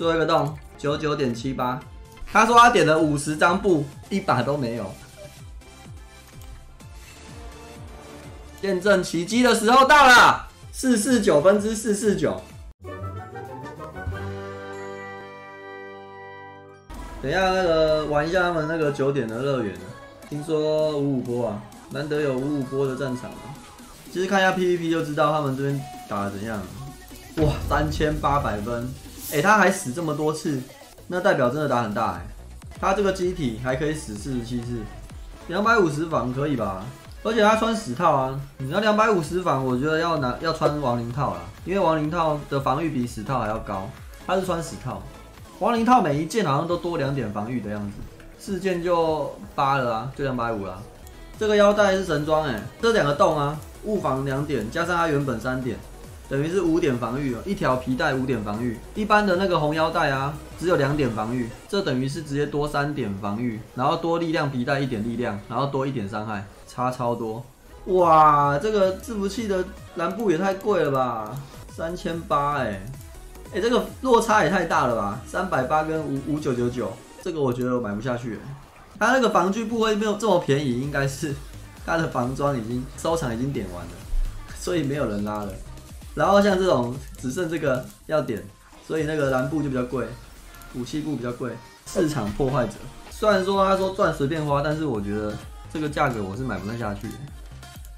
最后一个洞九九点七八。他说他点了五十张布，一把都没有。见证奇迹的时候到了，四四九分之四四九。等一下，那个玩一下他们那个九点的乐园听说五五波啊，难得有五五波的战场。其实看一下 PVP 就知道他们这边打的怎样。哇，三千八百分！哎，他还死这么多次。那代表真的打很大哎，他这个机体还可以死四十七次，两百五十防可以吧？而且他穿死套啊，你要两百五十防，我觉得要拿要穿亡灵套啦，因为亡灵套的防御比死套还要高。他是穿死套，亡灵套每一件好像都多两点防御的样子，四件就八了啊，就两百五了。这个腰带是神装哎，这两个洞啊，物防两点，加上它原本三点。等于是五点防御哦，一条皮带五点防御，一般的那个红腰带啊，只有两点防御，这等于是直接多三点防御，然后多力量皮带一点力量，然后多一点伤害，差超多。哇，这个制服器的蓝布也太贵了吧，三千八哎，哎，这个落差也太大了吧，三百八跟五五九九九，这个我觉得我买不下去。它那个防具部位没有这么便宜，应该是它的防装已经收藏已经点完了，所以没有人拉了。然后像这种只剩这个要点，所以那个蓝布就比较贵，武器布比较贵。市场破坏者，虽然说他说赚随便花，但是我觉得这个价格我是买不太下去，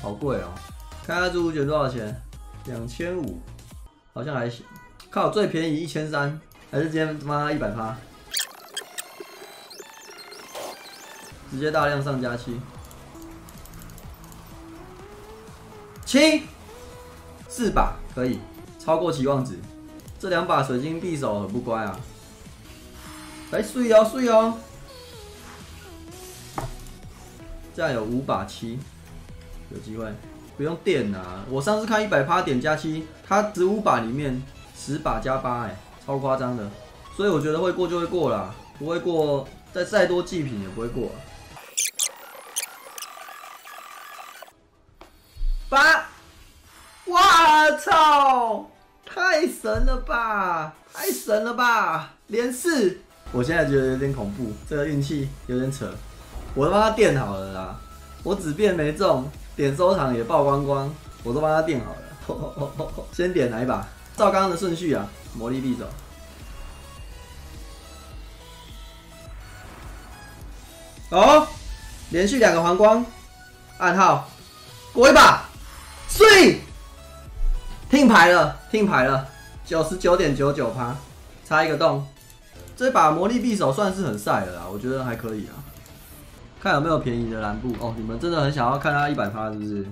好贵哦。看下这五卷多少钱？两千五，好像还行。靠，最便宜一千三，还是今天他妈一百趴？直接大量上加七，七。四把可以超过期望值，这两把水晶匕首很不乖啊！来碎哦碎哦，这样有五把七，有机会不用电啊！我上次看一百趴点加七，它十五把里面十把加八，哎，超夸张的，所以我觉得会过就会过了，不会过再再多祭品也不会过。八。我操！太神了吧！太神了吧！连四，我现在觉得有点恐怖，这个运气有点扯。我都帮他垫好了啦，我纸变没中，点收藏也爆光光，我都帮他垫好了。先点哪一把？照刚刚的顺序啊，魔力匕首。哦，连续两个黄光，暗号，过一把，碎。听牌了，听牌了，九十九点九九趴，差一个洞。这把魔力匕首算是很晒的啦，我觉得还可以啊。看有没有便宜的蓝布哦。你们真的很想要看它一百趴是不是？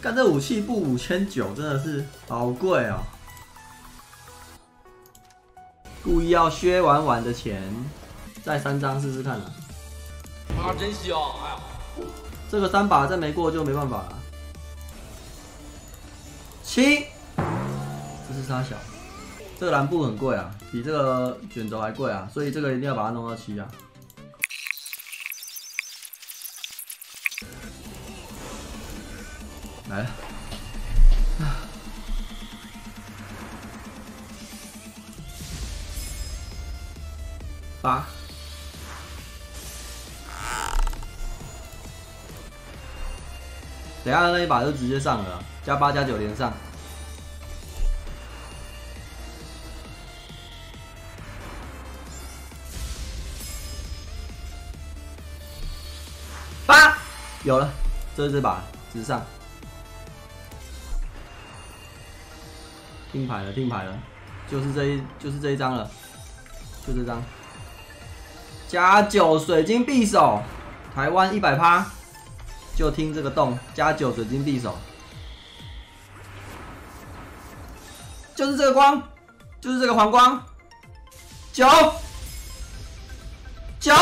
干这武器布五千九，真的是好贵哦。故意要削完完的钱，再三张试试看啊。啊，真香！哎呀，这个三把再没过就没办法了。七，这是沙小，这个蓝布很贵啊，比这个卷轴还贵啊，所以这个一定要把它弄到七啊。来。了，八，等下那一把就直接上了。加八加九连上，八有了，这是这把直上，听牌了，听牌了，就是这一，就是这一张了，就这张，加九水晶匕首，台湾一百趴，就听这个洞，加九水晶匕首。就是这个光，就是这个黄光，九九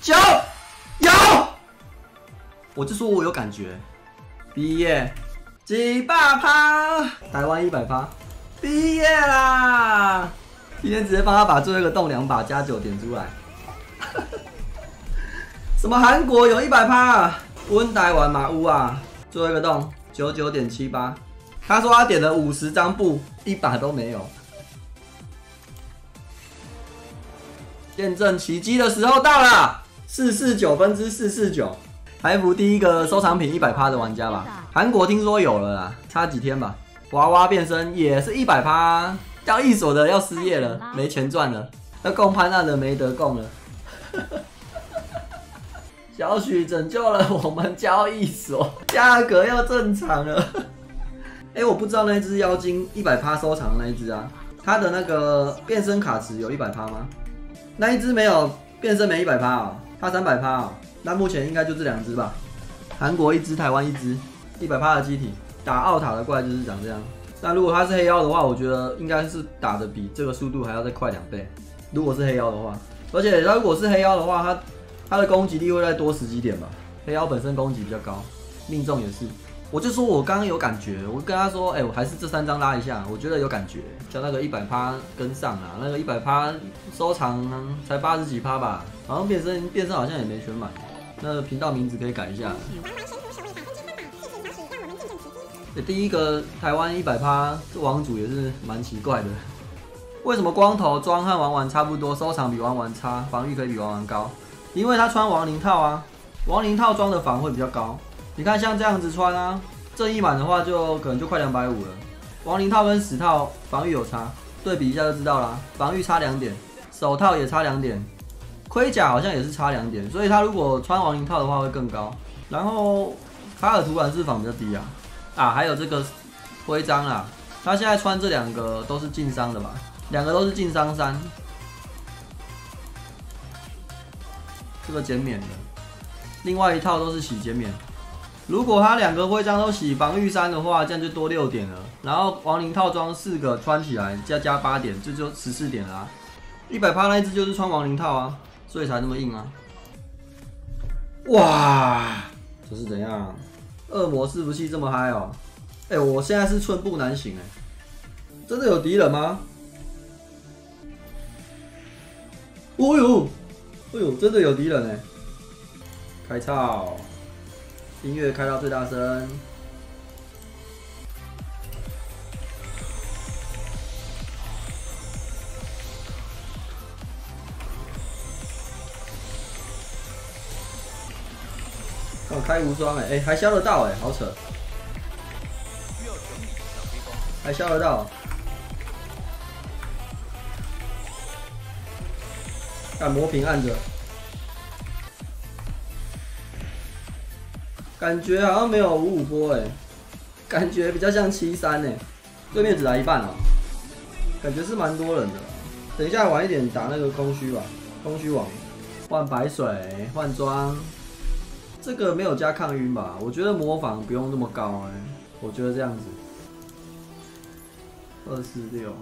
九有，我就说我有感觉。毕业几百趴，台湾一百趴，毕业啦！今天直接帮他把最后一个洞两把加九点出来。什么韩国有一百趴？温台湾马屋啊，最后一个洞九九点七八。他说他点了五十张布，一把都没有。见证奇迹的时候到了，四四九分之四四九，还服第一个收藏品一百趴的玩家吧。韩国听说有了啦，差几天吧。娃娃变身也是一百趴，交易所的要失业了，没钱赚了，要供潘娜的没得供了。小许拯救了我们交易所，价格要正常了。哎，我不知道那只妖精一百趴收藏的那一只啊，它的那个变身卡池有一百趴吗？那一只没有变身没一百趴啊，它三百趴啊。那目前应该就这两只吧，韩国一只，台湾一只，一百趴的机体。打奥塔的怪就是长这样，那如果它是黑妖的话，我觉得应该是打的比这个速度还要再快两倍。如果是黑妖的话，而且他如果是黑妖的话，它他的攻击力会再多十几点吧。黑妖本身攻击比较高，命中也是。我就说我刚刚有感觉，我跟他说，哎，我还是这三张拉一下，我觉得有感觉。像那个一百趴跟上啊，那个一百趴收藏才八十几趴吧，好像变身变身好像也没全满。那个频道名字可以改一下。第一个台湾一百趴，这王主也是蛮奇怪的。为什么光头装和玩玩差不多，收藏比玩玩差，防御可以比玩玩高？因为他穿亡灵套啊，亡灵套装的防会比较高。你看像这样子穿啊，正义满的话就可能就快两百五了。亡灵套跟死套防御有差，对比一下就知道啦。防御差两点，手套也差两点，盔甲好像也是差两点，所以他如果穿亡灵套的话会更高。然后卡尔图兰是防比较低啊。啊，还有这个徽章啊，他现在穿这两个都是晋商的吧？两个都是晋商三，这个减免的，另外一套都是洗减免。如果他两个徽章都洗防御三的话，这样就多六点了。然后亡灵套装四个穿起来加加八点，这就十四点了。一百趴那一只就是穿亡灵套啊，所以才那么硬啊！哇，这是怎样？恶魔伺服器这么嗨哦！哎，我现在是寸步难行哎，真的有敌人吗？哦呦，哎呦，真的有敌人哎！开操，音乐开到最大声。哦，开无双哎，哎，还消得到哎，好扯，还消得到，按魔瓶按着，感觉好像没有五五波哎，感觉比较像七三哎，对面只来一半哦，感觉是蛮多人的，等一下晚一点打那个空虚吧，空虚网，换白水，换装。这个没有加抗晕吧？我觉得模仿不用那么高哎，我觉得这样子，二四六，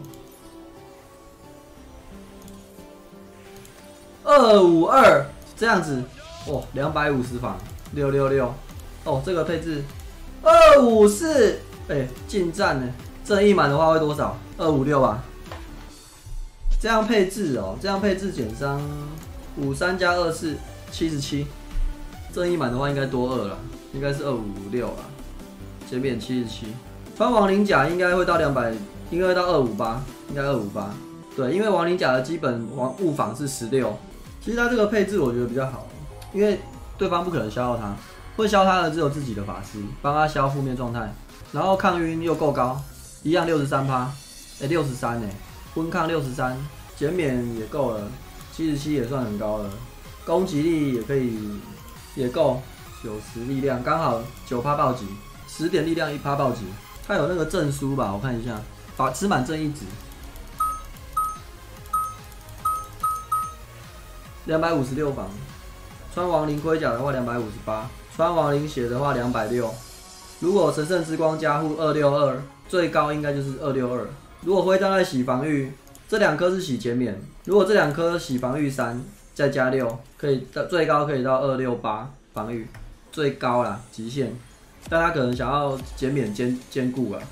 二五二这样子，哦，两百五十防，六六六，哦，这个配置，二五四，哎，近战呢？正义满的话会多少？二五六吧。这样配置哦，这样配置减伤，五三加二四，七十七。正义满的话应该多二了，应该是二五六了。减免七十七，穿亡灵甲应该会到两百，应该会到二五八，应该二五八。对，因为亡灵甲的基本防物防是十六。其实它这个配置我觉得比较好，因为对方不可能消耗他，会消他的只有自己的法师，帮他消负面状态。然后抗晕又够高，一样六十三趴，哎六十三哎，温抗六十三，减免也够了，七十七也算很高了，攻击力也可以。也够九十力量，刚好九趴暴击，十点力量一趴暴击。他有那个证书吧？我看一下，法吃满正义值，两百五十六防。穿亡灵盔甲的话，两百五十八；穿亡灵血的话，两百六。如果神圣之光加护二六二，最高应该就是二六二。如果徽章在洗防御，这两颗是洗减免。如果这两颗洗防御三。再加六，可以到最高可以到二六八防御，最高啦极限，但他可能想要减免兼兼顾啊。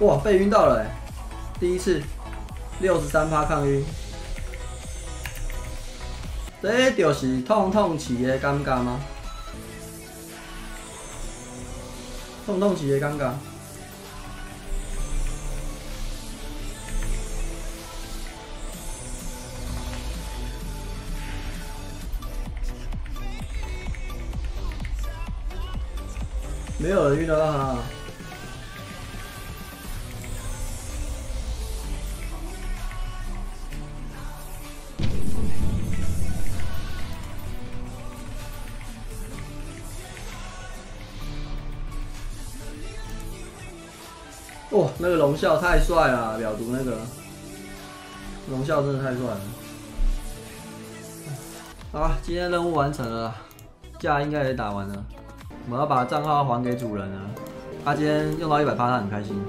哇，被晕到了，第一次六十三趴抗晕，这就是痛痛刺的感觉吗？痛痛刺的感觉。没有遇到他哦，那个龙啸太帅了，秒读那个龙啸真的太帅了。好，今天任务完成了，架应该也打完了，我们要把账号还给主人了。他今天用到一百八，他很开心。